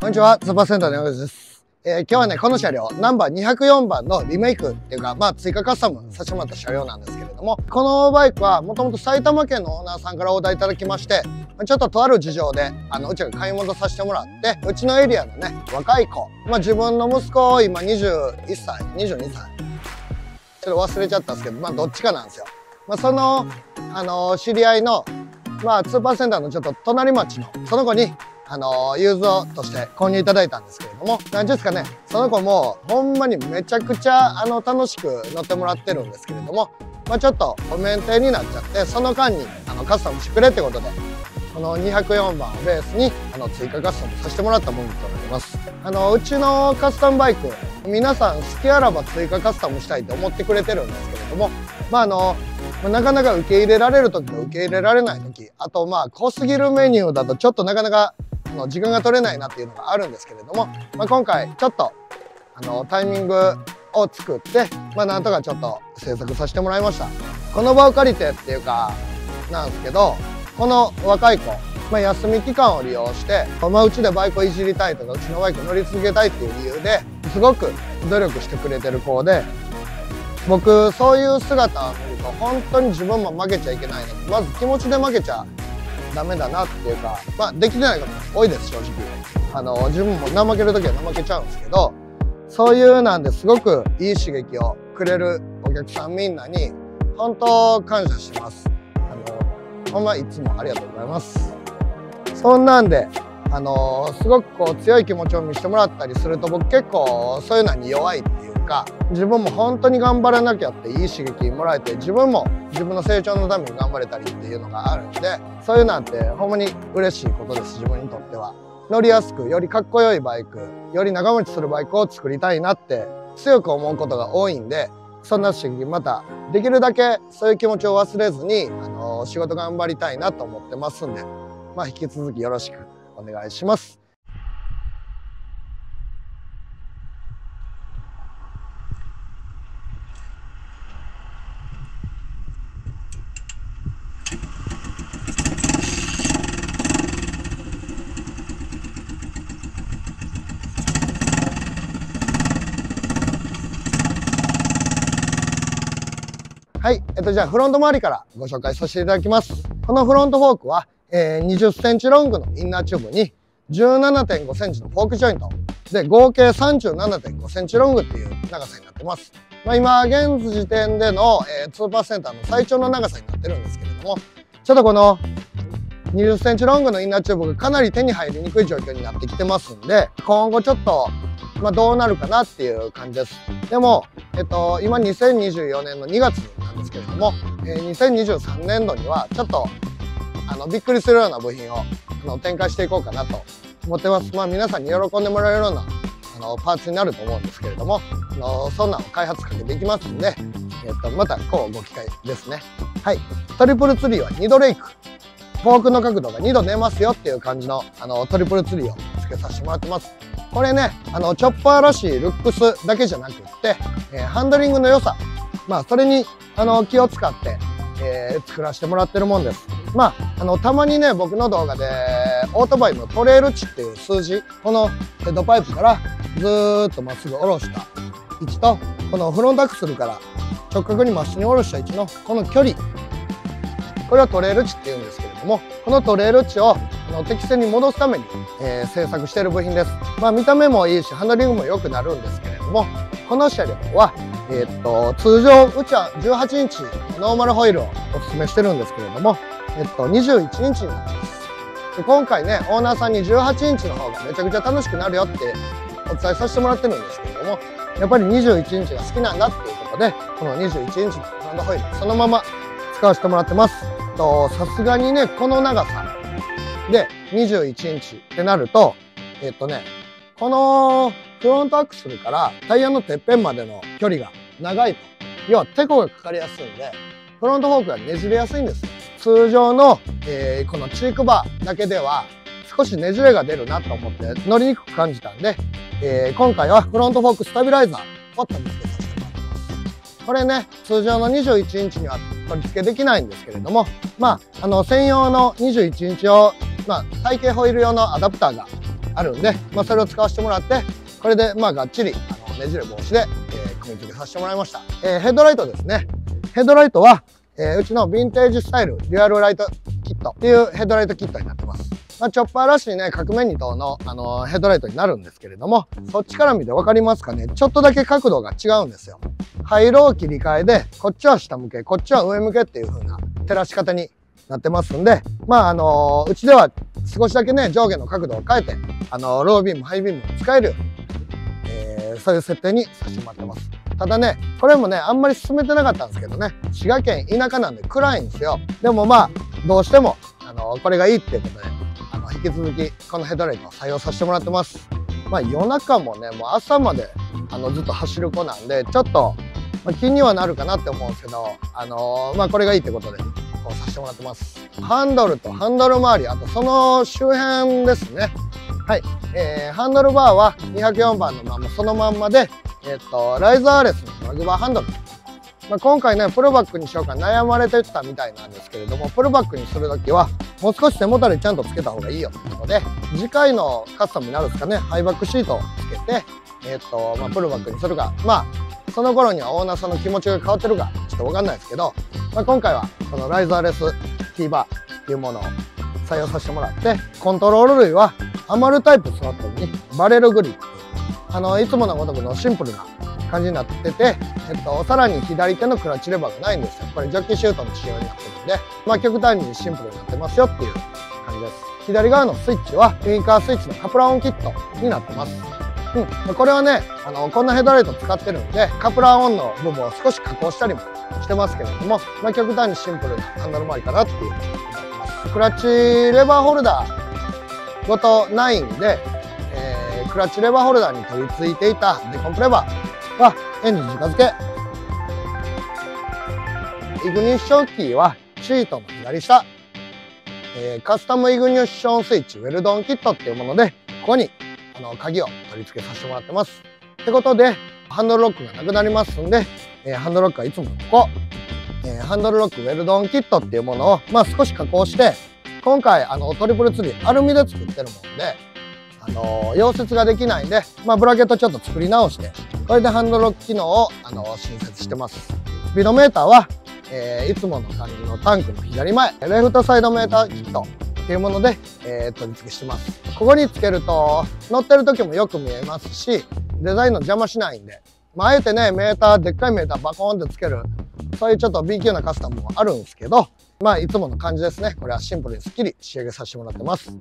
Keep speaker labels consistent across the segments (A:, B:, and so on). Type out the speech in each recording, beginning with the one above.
A: こんにちは、スーパーセンターの山口です。えー今日はね、この車両、ナンバー204番のリメイクっていうか、まあ追加カスタムさせてもらった車両なんですけれども、このバイクはもともと埼玉県のオーナーさんからオーダーいただきまして、ちょっととある事情で、あの、うちが買い物させてもらって、うちのエリアのね、若い子、まあ自分の息子、今21歳、22歳、ちょっと忘れちゃったんですけど、まあどっちかなんですよ。まあその、あの知り合いの、まあスーパーセンターのちょっと隣町の、その子に、あのユーズとして購入いただいたんですけれども、何ですかね、その子もほんまにめちゃくちゃあの楽しく乗ってもらってるんですけれども、まあ、ちょっとコメントになっちゃって、その間にあのカスタムしてくれってことで、この204番をベースにあの追加カスタムさせてもらったものとなります。あのうちのカスタムバイク、皆さん隙あらば追加カスタムしたいと思ってくれてるんですけれども、まああのまなかなか受け入れられる時と受け入れられない時あとまあ濃すぎるメニューだとちょっとなかなかあの時間が取れないなっていうのがあるんですけれども、まあ、今回ちょっとあのタイミングを作って、まあ、なんとかちょっと制作させてもらいました。この場を借りてっていうかなんですけどこの若い子、まあ、休み期間を利用して、まあ、うちでバイクをいじりたいとかうちのバイク乗り続けたいっていう理由ですごく努力してくれてる子で僕そういう姿を見ると本当に自分も負けちゃいけないまず気持ちで負けちゃうダメだなっていうかまあできてないことも多いです正直。あの自分も怠ける時は怠けちゃうんですけどそういうなんですごくいい刺激をくれるお客さんみんなに本当感謝してます。あのほんまいつもありがとうございます。そんなんであのすごくこう強い気持ちを見せてもらったりすると僕結構そういうのに弱いっていうか自分も本当に頑張らなきゃっていい刺激もらえて自分も自分の成長のために頑張れたりっていうのがあるんでそういうなんてほんまに嬉しいことです自分にとっては乗りやすくよりかっこよいバイクより長持ちするバイクを作りたいなって強く思うことが多いんでそんな刺激またできるだけそういう気持ちを忘れずにあの仕事頑張りたいなと思ってますんでまあ引き続きよろしくお願いします。はい、えっとじゃあフロント周りからご紹介させていただきます。このフロントフォークは、えー、20センチロングのインナーチューブに17.5センチのフォークジョイントで合計37.5センチロングっていう長さになってます。まあ、今現時点での、えー、2%の最長の長さになってるんですけれどもちょっとこの20センチロングのインナーチューブがかなり手に入りにくい状況になってきてますんで今後ちょっとまあ、どうなるかなっていう感じです。でも、えっと、今2024年の2月なんですけれども、えー、2023年度にはちょっとあのびっくりするような部品をあの展開していこうかなと思ってます。まあ皆さんに喜んでもらえるようなあのパーツになると思うんですけれども、あのそんなの開発かけていきますんで、えっと、またこうご機会ですね。はい。トリプルツリーは2度レイク。フォークの角度が2度出ますよっていう感じのあのトリプルツリーを付けさせてもらってます。これね、あの、チョッパーらしいルックスだけじゃなくって、えー、ハンドリングの良さ、まあ、それに、あの、気を使って、えー、作らせてもらってるもんです。まあ、あの、たまにね、僕の動画で、オートバイのトレール値っていう数字、このヘッドパイプからずーっとまっすぐ下ろした位置と、このフロントアクセルから直角にまっすぐに下ろした位置のこの距離、これはトレール値っていうんですけれども、このトレール値をの適正に戻すために、えー、製作している部品です。まあ見た目もいいし、ハンドリングも良くなるんですけれども、この車両は、えー、っと、通常、うちは18インチノーマルホイールをお勧めしてるんですけれども、えっと、21インチになってます。で今回ね、オーナーさんに18インチの方がめちゃくちゃ楽しくなるよってお伝えさせてもらってるんですけれども、やっぱり21インチが好きなんだっていうことで、この21インチのフロントホイールそのまま使わせてもらってます。と、さすがにね、この長さで21インチってなると、えっとね、このフロントアクセルからタイヤのてっぺんまでの距離が長いと。要はテコがかかりやすいんで、フロントフォークがねじれやすいんです。通常の、えーこのチークバーだけでは少しねじれが出るなと思って乗りにくく感じたんで、えー今回はフロントフォークスタビライザーを取り付けさせてもらってます。これね、通常の21インチには取り付けできないんですけれども、まあ、あの、専用の21インチ用、まあ、大径ホイール用のアダプターがあるんで、まあ、それを使わせてもらってこれでまあがっちりあのねじれ防止で、えー、組み付けさせてもらいました、えー、ヘッドライトですね。ヘッドライトは、えー、うちのヴィンテージスタイルデュアルライトキットっていうヘッドライトキットになってます。まあ、チョッパーらしいね、角面2灯の、あのー、ヘッドライトになるんですけれども、そっちから見て分かりますかね。ちょっとだけ角度が違うんですよ。灰色を切り替えで、こっちは下向け、こっちは上向けっていう風な照らし方になってますんで、まあ、あのー、うちでは少しだけね、上下の角度を変えて、あのー、ロービーム、ハイビームを使えるように、えー、そういう設定にさせてもらってます。ただね、これもね、あんまり進めてなかったんですけどね、滋賀県田舎なんで暗いんですよ。でもまあ、どうしても、あのこれがいいっていうことで、引き続きこのヘッドライトを採用させてもらってます。まあ夜中もね、もう朝まであのずっと走る子なんで、ちょっと、まあ、気にはなるかなって思うんですけど、あのー、まあこれがいいってことで、こうさせてもらってます。ハンドルとハンドル周り、あとその周辺ですね。はい。えー、ハンドルバーは204番のままそのまんまで、えっ、ー、と、ライザーレスのマグバーハンドルまあ、今回ね、プルバックにしようか悩まれてたみたいなんですけれども、プルバックにするときは、もう少し背もたれちゃんとつけた方がいいよということで、次回のカスタムになるんですかね、ハイバックシートをつけて、えっ、ー、と、まあ、プルバックにするか、まあ、その頃にはオーナーさんの気持ちが変わってるか、ちょっとわかんないですけど、まあ、今回はこのライザーレスティーバーっていうものを採用させてもらって、コントロール類は余るタイプスロットにバレルグリップ。あの、いつものごとくのシンプルな感じになってて、えっと、さらに左手のクラッチレバーがないんですよ。これジョッキシュートの仕様になってるんで、まあ極端にシンプルになってますよっていう感じです。左側のスイッチはウィンカースイッチのカプラオンキットになってます。うん、これはね、あの、こんなヘッドライト使ってるんで、カプラーオンの部分を少し加工したりもしてますけれども、まあ、極端にシンプルなハンドル周りかなっていうふうに思ってます。クラッチレバーホルダーごとないんで、えー、クラッチレバーホルダーに取り付いていたデコンプレバー、はエンジン直付け。イグニッションキーはシートの左下。えー、カスタムイグニッションスイッチウェルドンキットっていうもので、ここにの鍵を取り付けさせてもらってます。ってことで、ハンドルロックがなくなりますんで、えー、ハンドルロックはいつもここ、えー、ハンドルロックウェルドンキットっていうものを、まあ、少し加工して、今回あのトリプルツリーアルミで作ってるもんで、あの溶接ができないんで、まあ、ブラケットちょっと作り直して、これでハンドルロック機能を、あの新設してます。スピードメーターは、えー、いつもの感じのタンクの左前、レフトサイドメーターキットていうもので、えー、取り付けしてます。ここにつけると、乗ってる時もよく見えますし、デザインの邪魔しないんで、まあ、あえてね、メーター、でっかいメーターバコーンってつける、そういうちょっと B 級なカスタムもあるんですけど、まあ、いつもの感じですね。これはシンプルにスッキリ仕上げさせてもらってます。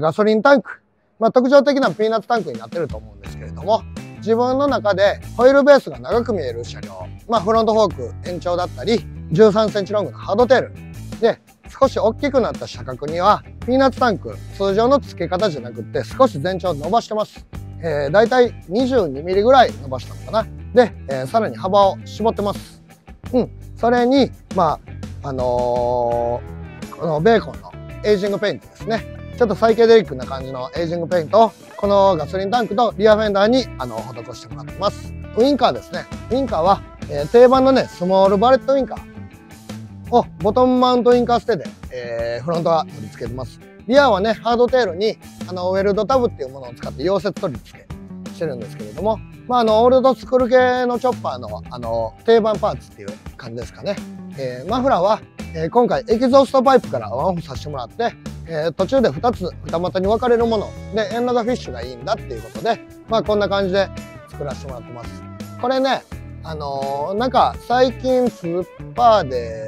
A: ガソリンタンク。まあ、特徴的なピーナッツタンクになってると思うんですけれども、自分の中でホイールベースが長く見える車両、まあ、フロントフォーク延長だったり、13センチロングのハードテール。で、少し大きくなった車角には、ピーナッツタンク、通常の付け方じゃなくて少し全長伸ばしてます。えー、だいたい22ミリぐらい伸ばしたのかな。で、えー、さらに幅を絞ってます。うん。それに、まあ、あのー、このベーコンのエイジングペイントですね。ちょっとサイケデリックな感じのエイジングペイントをこのガソリンタンクとリアフェンダーにあの施してもらってます。ウインカーですね。ウインカーは、えー、定番のね、スモールバレットウインカーをボトムマウントウインカーステーで、えー、フロントは取り付けてます？リアはね、ハードテールにあのウェルドタブっていうものを使って溶接取り付けしてるんですけれども、まあ、あのオールドスクール系のチョッパーのあの定番パーツっていう感じですかね。えー、マフラーは、えー、今回エキゾーストパイプからワンオフさせてもらってえー、途中で2つ二股に分かれるもの。でエンドがフィッシュがいいんだっていうことでまあこんな感じで作らせてもらってます。これねあのー、なんか最近スーパーで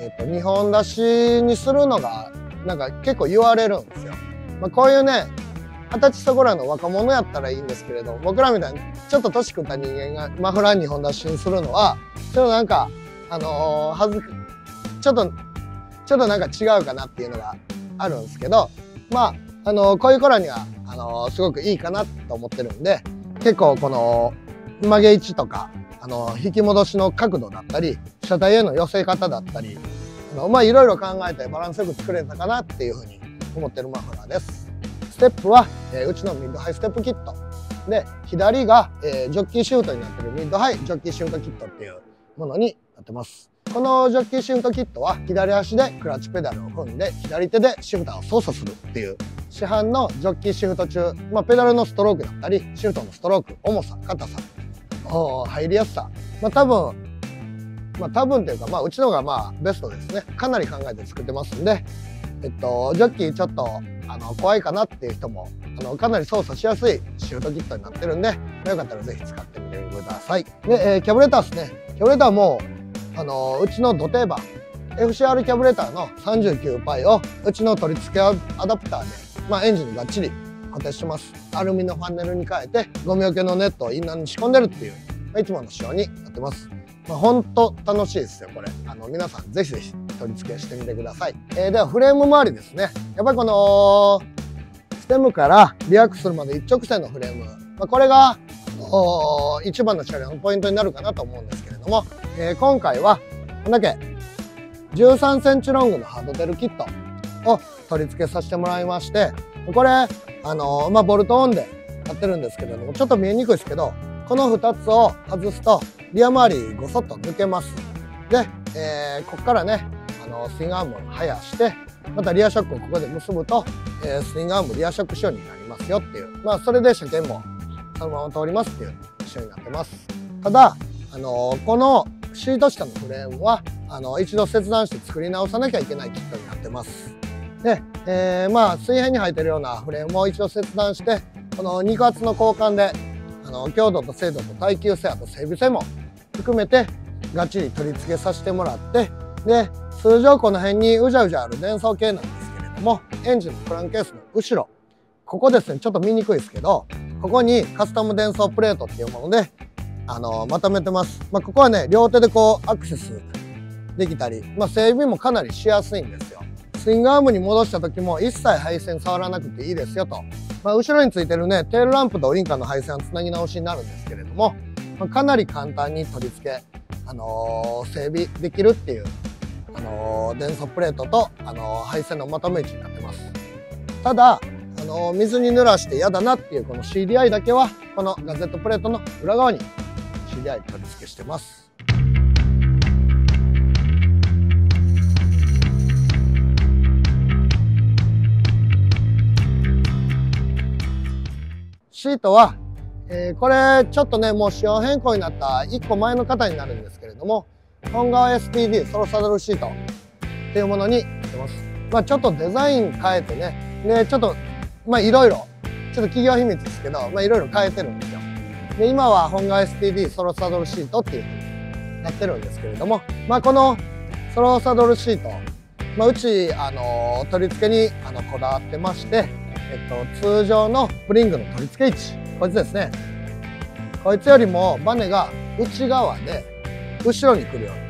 A: えっ、ー、と2本出しにするのがなんか結構言われるんですよ、まあ、こういうね二十歳そこらの若者やったらいいんですけれど僕らみたいにちょっと年食った人間がマフラー2本出しにするのはちょっとなんかあのー、はずちょっとちょっとなんか違うかなっていうのがあるんですけどまああのこういう頃にはあのすごくいいかなと思ってるんで結構この曲げ位置とかあの引き戻しの角度だったり車体への寄せ方だったりあのまあいろいろ考えてバランスよく作れたかなっていうふうに思ってるマフラーです。ステップは、えー、うちのミッドハイステップキット。で、左が、えー、ジョッキーシフトになってるミッドハイジョッキーシフトキットっていうものになってます。このジョッキーシフトキットは左足でクラッチペダルを踏んで左手でシフターを操作するっていう市販のジョッキーシフトん中、まあ、ペダルのストロークだったりシフトのストローク重さ硬さ。入りやすさ、まあ、多分まあ多分っていうかまあうちのがまあベストですね。かなり考えて作ってますんでえっとジョッキーちょっとあの怖いかなっていう人もあのかなり操作しやすいシュートキットになってるんでよかったらぜひ使ってみてください。で、えー、キャブレターですね。キャブレターもあのうちの土定番 FCR キャブレターの39パイをうちの取り付けアダプターで、まあ、エンジンにがっちり固定してます。アルミのファンネルに変えてゴミ除けのネットをインナーに仕込んでるっていう、ま、いつもの仕様になってます。まあ、ほんと楽しいですよこれ。あの皆さんぜひぜひ取り付けしてみてください、えー、ではフレーム周りですね。やっぱりこのステムからリアクするまで一直線のフレーム、まあ、これが一番の車両のポイントになるかなと思うんですけれども、えー、今回はこんだけ13センチロングのハードデルキットを取り付けさせてもらいましてこれあの、まあ、ボルトオンでやってるんですけれどもちょっと見えにくいですけどこの2つを外すとリア周りごそっと抜けます。で、えー、ここからねあのスイングアームを生やしてまたリアショックをここで結ぶと、えー、スイングアームリアショック仕様になりますよっていう。まあそれで車検もそのまま通りますっていう仕様になってます。ただあの、このシート下のフレームはあの一度切断して作り直さなきゃいけないキットになってます。で、えー、まあ水平に入ってるようなフレームを一度切断してこの肉厚の交換であの強度と精度と耐久性あと整備性も含めてがっちり取り付けさせてもらってで通常この辺にうじゃうじゃある電装系なんですけれどもエンジンのクランケースの後ろここですねちょっと見にくいですけどここにカスタム電装プレートっていうものであのまとめてます、まあ、ここはね両手でこうアクセスできたり、まあ、整備もかなりしやすいんですよ。スイングアームに戻した時も一切配線触らなくていいですよと。まあ、後ろについてるね、テールランプとウインカーの配線はつなぎ直しになるんですけれども、まあ、かなり簡単に取り付け、あのー、整備できるっていう、あのー、電素プレートと、あのー、配線のまとめ位置になってます。ただ、の水に濡らして嫌だなっていうこの CDI だけは、このガゼットプレートの裏側に CDI 取り付けしてます。シートは、えー、これちょっとねもう仕様変更になった1個前の型になるんですけれども本革 STD ソロサドルシートっていうものになってます。まあ、ちょっとデザイン変えてねでちょっとまあいろいろちょっと企業秘密ですけどまあいろいろ変えてるんですよ。で今は本革 STD ソロサドルシートっていう風になってるんですけれどもまあこのソロサドルシート、まあ、うちあの取り付けにあのこだわってましてえっと、通常のスプリングの取り付け位置。こいつですね。こいつよりもバネが内側で後ろに来るように、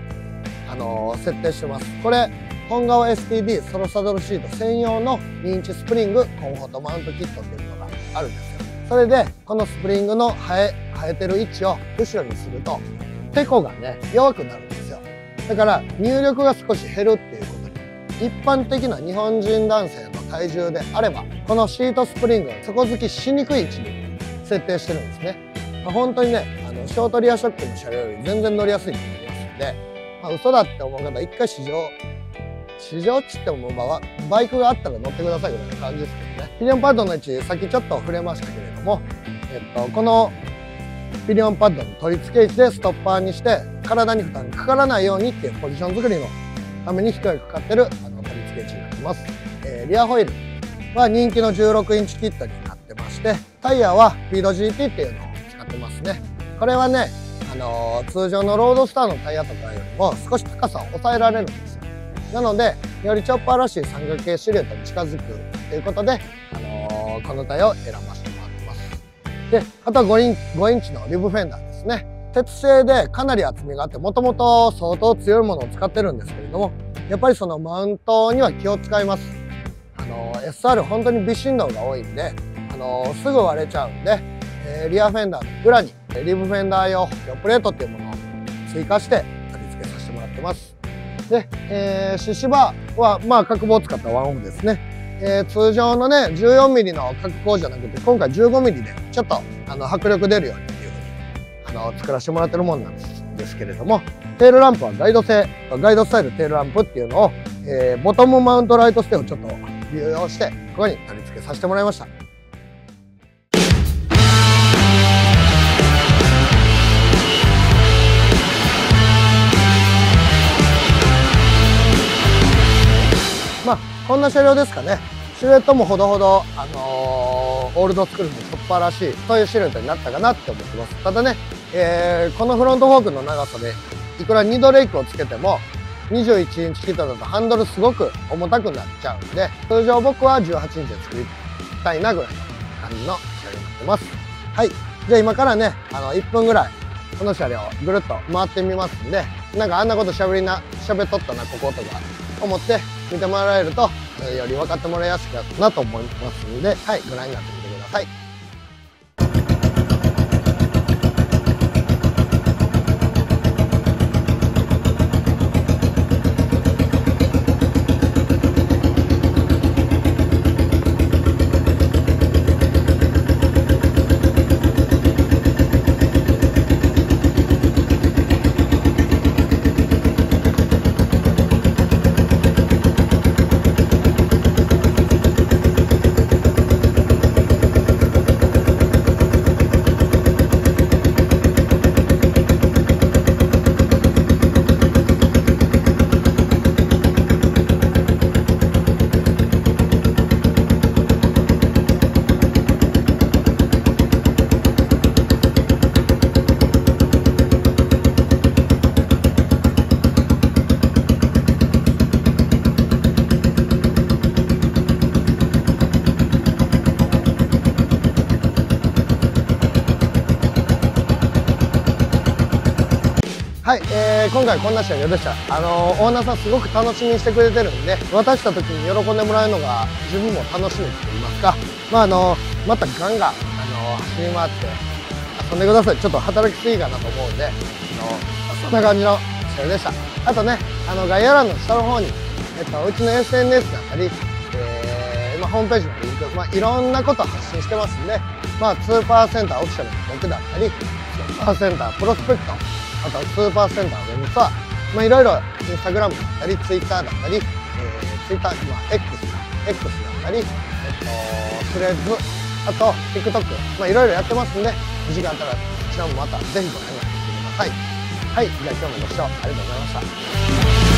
A: あの、設定してます。これ本革 STD ソロサドルシート専用の2インチスプリングコンフォートマウントキットっていうのがあるんですよ。それでこのスプリングの生え生えてる位置を後ろにするとテコがね弱くなるんですよ。だから入力が少し減るっていうことで一般的な日本人男性の体重であればこのシートスプリングは底付きしにくい位置に設定してるんですね、まあ、本当にねあのショートリアショックの車両より全然乗りやすいと思いますので、まあ、嘘だって思う方一回試乗試乗っつっても、まあ、バイクがあったら乗ってくださいぐらいな感じですけどね。ピリオンパッドの位置さっきちょっと触れましたけれども、えっと、このピリオンパッドの取り付け位置でストッパーにして体に負担かからないようにっていうポジション作りのために一人かかってるあの取り付け位置になります。えー、リアホイールは人気の16インチキットになってましてタイヤはフィード GT っていうのを使ってますね。これはね、あのー、通常のロードスターのタイヤとかよりも少し高さを抑えられるんです。なのでよりチョッパーらしい三角形シルエットに近づくということで、あのー、このタイヤを選ばせてもらってます。であとは 5, イン5インチのリブフェンダーですね。鉄製でかなり厚みがあってもともと相当強いものを使ってるんですけれどもやっぱりそのマウントには気を使います。あの SR 本当に微振動が多いんで、あのすぐ割れちゃうんで、えー、リアフェンダーの裏にリブフェンダー用補強プレートっていうものを追加して取り付けさせてもらってます。で、えー、シシバは、まあ、角棒を使ったワンオフですね。えー、通常のね 14mm の角鋼じゃなくて今回 15mm でちょっとあの迫力出るようにっていうふうにあの作らせてもらってるもんなんですけれどもテールランプはガイド製ガイドスタイルテールランプっていうのを、えー、ボトムマウントライトステをちょっと利用してここに取り付けさせてもらいました。こんな車両ですかね。シルエットもほどほど、あのー、オールドスクールの素晴らしいそういうシルエットになったかなって思ってます。ただね、えー、このフロントフォークの長さでいくら2ドレイクをつけても21インチキットだとハンドルすごく重たくなっちゃうんで通常僕は18インチで作りたいなぐらいの感じの車両になってます。はい。じゃあ今からねあの1分ぐらいこの車両ぐるっと回ってみますんでなんかあんなことしゃべりな喋っとったなこことか思って見てもらえるとより分かってもらいやすくなと思いますんではい。ご覧になってみてくださいはい、えー、今回こんな車両でした。あのー、オーナーさんすごく楽しみにしてくれてるんで、渡した時に喜んでもらえるのが自分も楽しみと言いますか、まああのー、またガンガン、あの走り回って遊んでください。ちょっと働きすぎかなと思うんで、あのそんな感じの車両でした。あとね、あの概要欄の下の方に、えっと、うちの SNS だったり、えー、まあ、ホームページのリンク、まあ、いろんなこと発信してますんで、まあ、スーパーセンターオフィシャルの僕だったり、スーパーセンタープロスペクト、あとスーパーセンターウェブツアー、まあ、いろいろインスタグラムだったり、ツイッターだったり、えー、ツイッター、今、X か、X だったり、えっと、スレッズ、あと TikTok、まあ、いろいろやってますんで、お時間あったら、こちらもまたぜひご覧になってみてください。はい、じゃあ今日もご視聴ありがとうございました。